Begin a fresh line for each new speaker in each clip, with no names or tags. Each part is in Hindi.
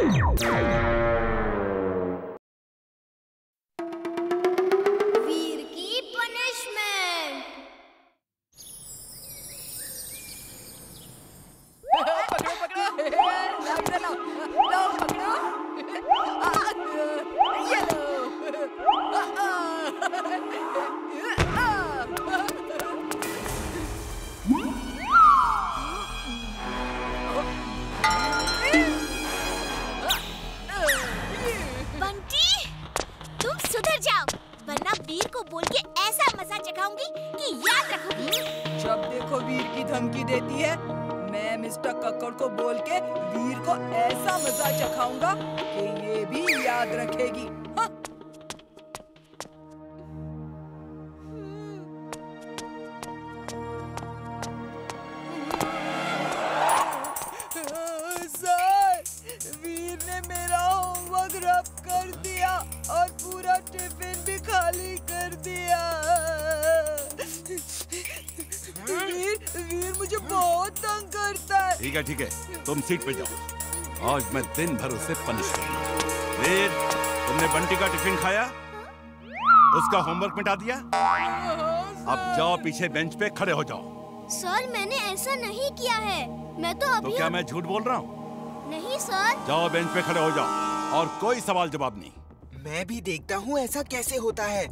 you देखो वीर की धमकी देती है। मैं मिस्टर कक्कड़ को बोल के वीर को ऐसा मज़ा चखाऊँगा कि ये भी याद रखेगी। हाँ। पूरा टिफ़िन भी खाली कर दिया। वीर वीर मुझे बहुत तंग करता है।
ठीक है ठीक है। तुम सीट पे जाओ। आज मैं दिन भर उसे पनिश करूँगा। वीर तुमने बंटी का टिफ़िन खाया? उसका होमवर्क मिटा दिया? अब जाओ पीछे बेंच पे खड़े हो जाओ।
सर मैंने ऐसा नहीं किया है। मैं तो अभी तो
क्या मैं झूठ बोल रहा हूँ?
नहीं सर।
जाओ बेंच पे खड़े हो जाओ। और कोई सवाल जवाब नहीं।
मैं भी देखता हूँ ऐसा कैसे होता है।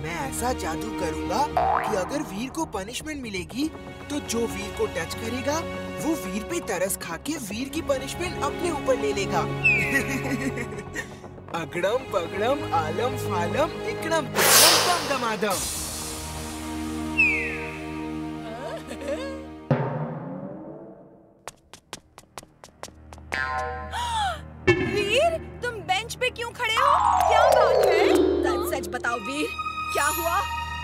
मैं ऐसा जादू करूँगा कि अगर वीर को पनिशमेंट मिलेगी तो जो वीर को टच करेगा, वो वीर पे तरस खा के वीर की पनिशमेंट अपने ऊपर ले लेगा। अगड़म पगड़म, आलम फालम, इकड़म तिकड़म दम दमादम।
वीर, तुम बेंच पे क्यों खड़े हो? क्या बात है? सच सच बताओ, वीर। क्या हुआ?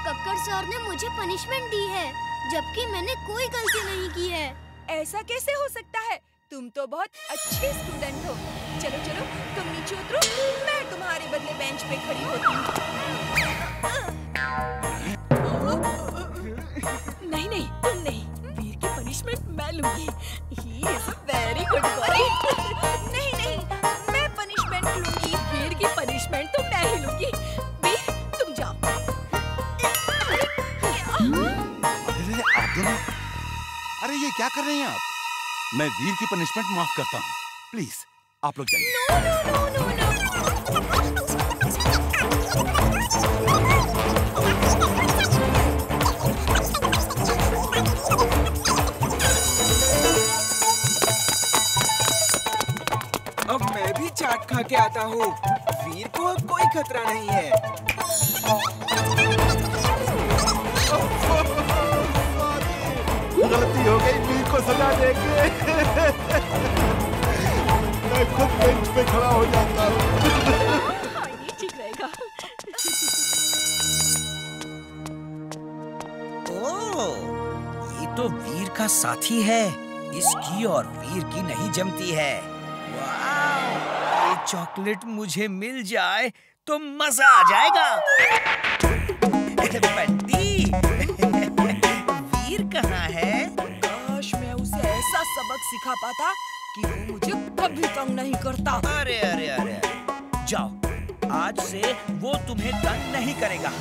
कक्कड़ सर ने मुझे पनिशमेंट दी है जबकि मैंने कोई गलती नहीं की है।
ऐसा कैसे हो सकता है? तुम तो बहुत अच्छे स्टूडेंट हो। चलो चलो तुम नीचे उतरो। मैं तुम्हारे बदले बेंच पे खड़ी होती हूँ। नहीं नहीं तुम नहीं। वीर की पनिशमेंट मैं लूँगी।
कर रहे हैं आप? मैं वीर की पनिशमेंट माफ़ करता हूँ। प्लीज़ आप लोग जाइए।
अब मैं भी चाट खा के आता हूँ। वीर को अब कोई खतरा नहीं है।
गलती हो गई। सजा देंगे मैं खुद बेंच पे खड़ा हो जाता हूँ
ठीक रहेगा।
ओ, ये तो वीर का साथी है। इसकी और वीर की नहीं जमती है। ये चॉकलेट मुझे मिल जाए तो मज़ा आ जाएगा।
सिखा पाता कि वो मुझे कभी तंग नहीं करता।
अरे अरे अरे जाओ आज से वो तुम्हें तंग नहीं करेगा।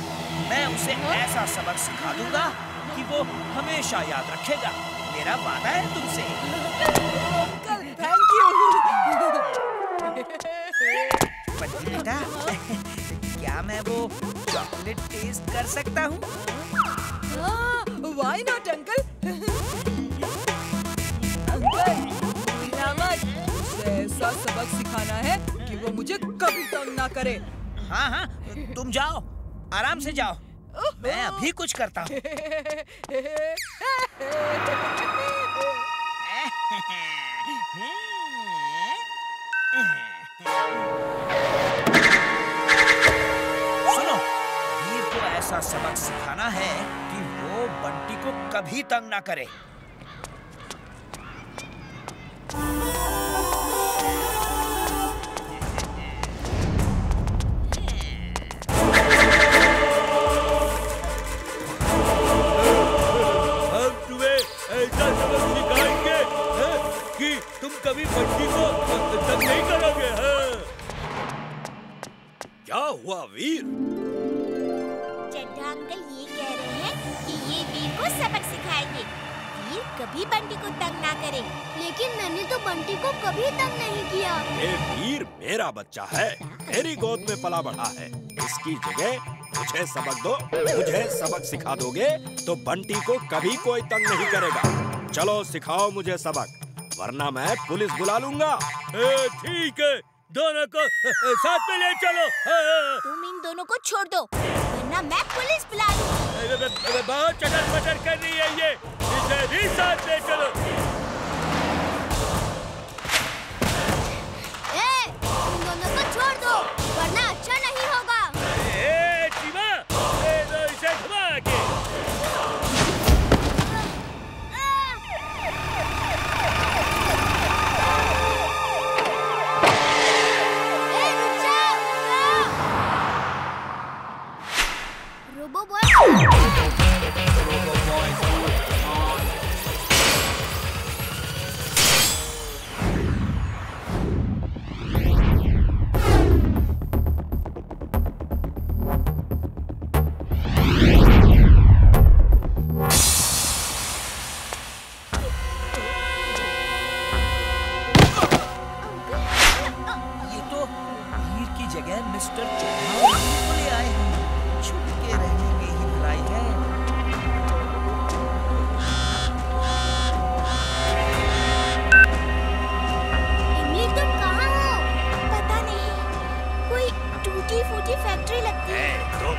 मैं उसे ऐसा सबक सिखा दूँगा कि वो हमेशा याद रखेगा। मेरा वादा है तुमसे।
थैंक यू
बेटा क्या मैं वो चॉकलेट टेस्ट कर सकता हूँ?
व्हाई नॉट अंकल ऐसा सबक सिखाना है कि वो मुझे कभी तंग ना करे।
हाँ हाँ तुम जाओ आराम से जाओ। मैं अभी कुछ करता हूँ। सुनो वीर को ऐसा सबक सिखाना है कि वो बंटी को कभी तंग ना करे।
कभी बंटी को तंग
ना करे।
लेकिन मैंने तो बंटी को कभी तंग नहीं किया।
ये वीर मेरा बच्चा है। मेरी गोद में पला बढ़ा है। इसकी जगह मुझे सबक दो मुझे सबक सिखा दोगे तो बंटी को कभी कोई तंग नहीं करेगा। चलो सिखाओ मुझे सबक वरना मैं पुलिस बुला लूँगा।
ठीक है। दोनों को साथ में ले चलो।
तुम इन दोनों को छोड़ दो वरना मैं पुलिस बुला लूँगी।
बहुत चटर पटर कर रही है ये। इसे भी साथ ले
मिस्टर चौहान आए हैं। छुप के रहने में ही भलाई है।
इमली तुम कहाँ हो?
पता नहीं। कोई टूटी फूटी फैक्ट्री लगती है।
तुम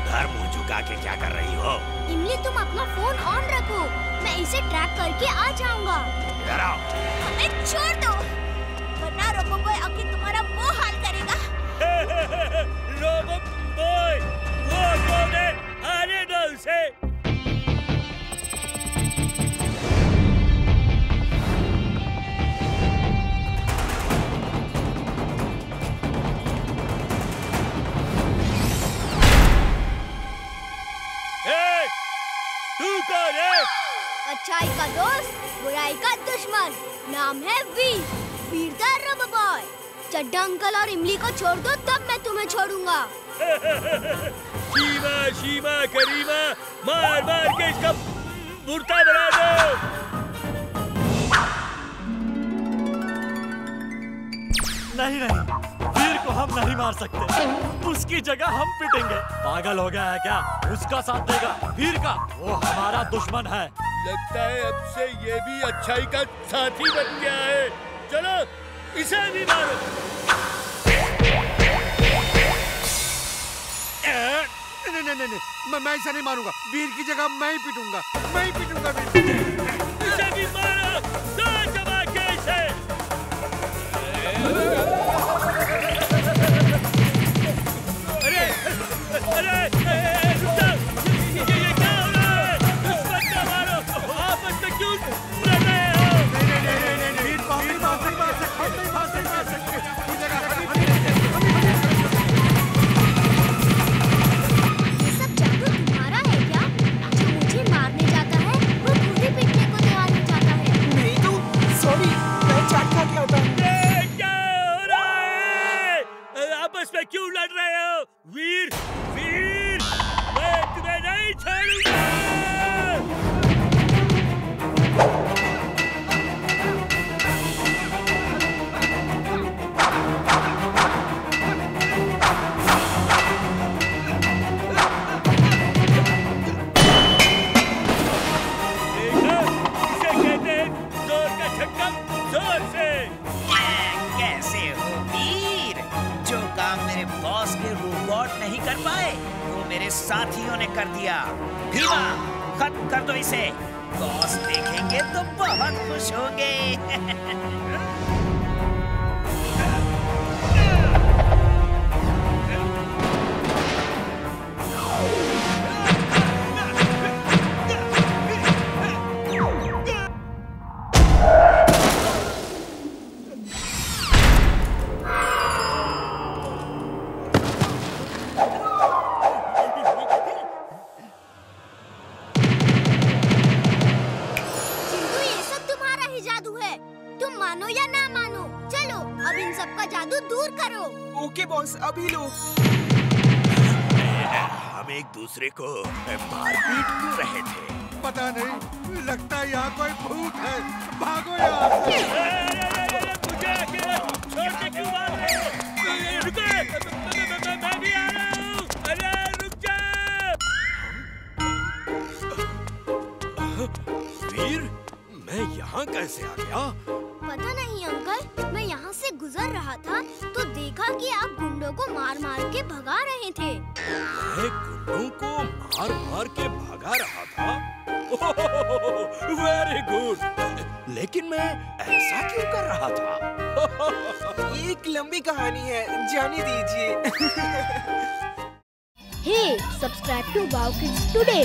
उधर मुँह झुका के क्या कर रही हो?
इमली तुम अपना फ़ोन ऑन रखो। मैं इसे ट्रैक करके आ जाऊँगा।
हमें छोड़ दो। वरना रोबो बॉय आके तुम्हारा
दो तू कौन है?
अच्छाई का दोस्त बुराई का दुश्मन। नाम है वीर वीरता रब बॉय। चड्डा अंकल और इमली को छोड़ दो तब मैं तुम्हें छोड़ूँगा।
शीमा शीमा करीमा मार मार के इसका मुर्ता बना दो।
नहीं नहीं वीर को हम नहीं मार सकते। उसकी जगह हम पिटेंगे। पागल हो गया है क्या? उसका साथ देगा। वीर का? वो हमारा दुश्मन है।
लगता है अब से ये भी अच्छाई का साथी बन गया है। चलो इसे भी मारो।
नहीं नहीं नहीं नहीं मैं मैं ऐसा नहीं मारूँगा वीर की जगह मैं ही पीटूँगा। मैं ही पीटूँगा वीर।
बॉस के रोबोट नहीं कर पाए, वो मेरे साथियों ने कर दिया। भीमा, खत्म कर दो इसे। बॉस देखेंगे तो बहुत खुश होंगे।
तुम मानो या ना मानो चलो अब इन सब का जादू दूर करो।
ओके बॉस अभी लो।
हम एक दूसरे को मारपीट कर रहे थे।
पता नहीं लगता है यहाँ कोई भूत है। भागो यहाँ।
मैं- मैं- मैं- मैं भी आ रहा हूँ। अरे रुक जा।
वीर मैं यहाँ कैसे आ गया?
अंकल मैं यहाँ से गुजर रहा था तो देखा कि आप गुंडों को मार मार के भगा रहे थे।
मैं गुंडों को मार मार के भगा रहा था? वेरी गुड लेकिन मैं ऐसा क्यों कर रहा था?
एक लंबी कहानी है जाने दीजिए।
Hey subscribe to wow kids today